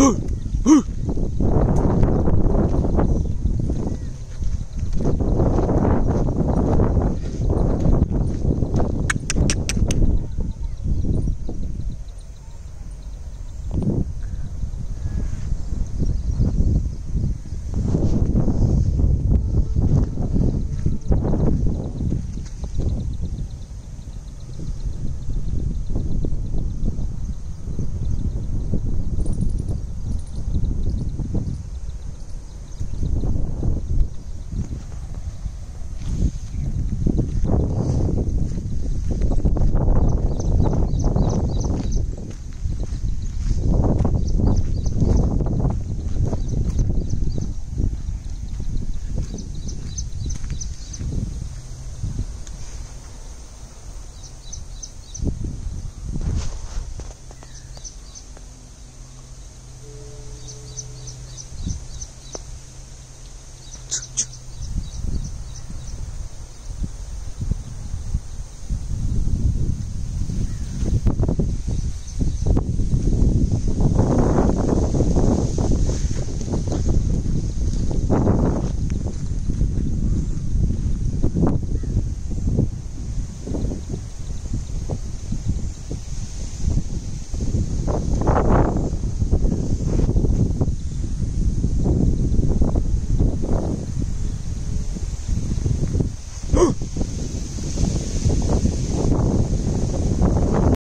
Ooh, ooh.